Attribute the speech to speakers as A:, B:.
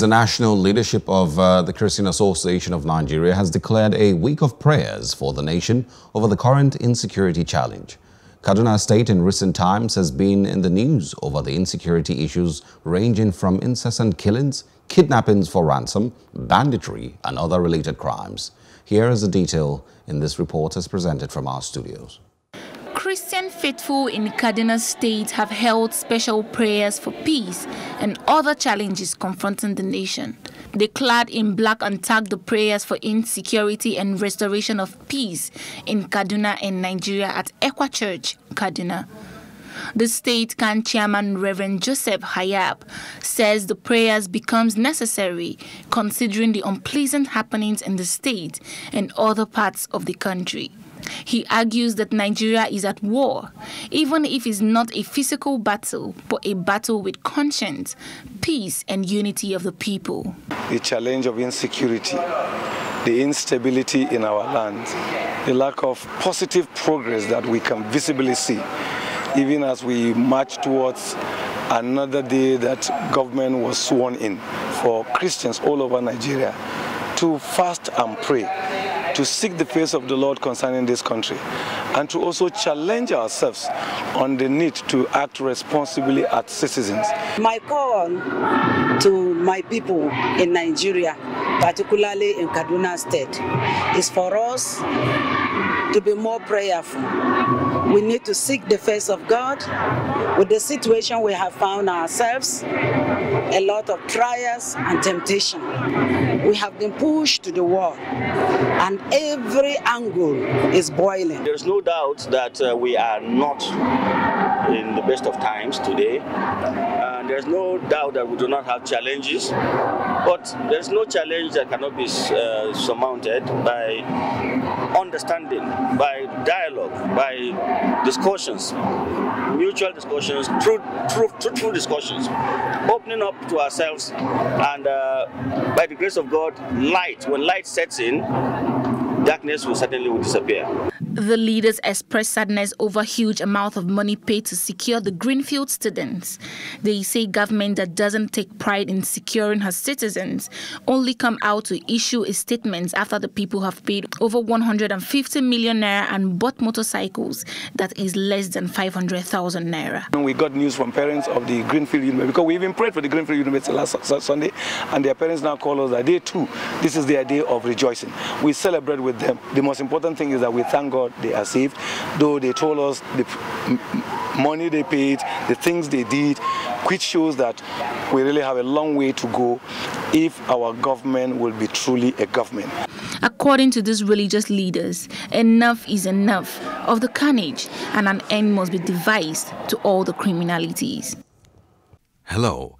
A: The national leadership of uh, the Christian Association of Nigeria has declared a week of prayers for the nation over the current insecurity challenge. Kaduna State in recent times has been in the news over the insecurity issues ranging from incessant killings, kidnappings for ransom, banditry and other related crimes. Here is the detail in this report as presented from our studios.
B: Christian faithful in Kaduna State have held special prayers for peace and other challenges confronting the nation. They clad in black and tagged the prayers for insecurity and restoration of peace in Kaduna and Nigeria at ECWA Church, Kaduna. The state CAN chairman Reverend Joseph Hayab says the prayers becomes necessary considering the unpleasant happenings in the state and other parts of the country. He argues that Nigeria is at war, even if it's not a physical battle, but a battle with conscience, peace, and unity of the people.
C: The challenge of insecurity, the instability in our land, the lack of positive progress that we can visibly see, even as we march towards another day that government was sworn in for Christians all over Nigeria to fast and pray to seek the face of the Lord concerning this country and to also challenge ourselves on the need to act responsibly as citizens.
D: My call to my people in Nigeria, particularly in Kaduna State, is for us to be more prayerful. We need to seek the face of God. With the situation we have found ourselves, a lot of trials and temptation. We have been pushed to the wall, and every angle is boiling.
E: There's no doubt that uh, we are not in the best of times today. And there's no doubt that we do not have challenges, but there's no challenge that cannot be uh, surmounted by understanding, by dialogue, by discussions, mutual discussions, truth, truth, truthful discussions, opening up to ourselves, and uh, by the grace of God, light. When light sets in, darkness will certainly will disappear.
B: The leaders expressed sadness over huge amount of money paid to secure the Greenfield students. They say government that doesn't take pride in securing her citizens only come out to issue a statement after the people have paid over 150 million naira and bought motorcycles that is less than 500,000 naira.
C: We got news from parents of the Greenfield University because we even prayed for the Greenfield University last Sunday and their parents now call us that day too. This is their day of rejoicing. We celebrate with them. The most important thing is that we thank God God they are saved, though they told us the money they paid, the things they did, which shows that we really have a long way to go if our government will be truly a government.
B: According to these religious leaders, enough is enough of the carnage and an end must be devised to all the criminalities.
F: Hello.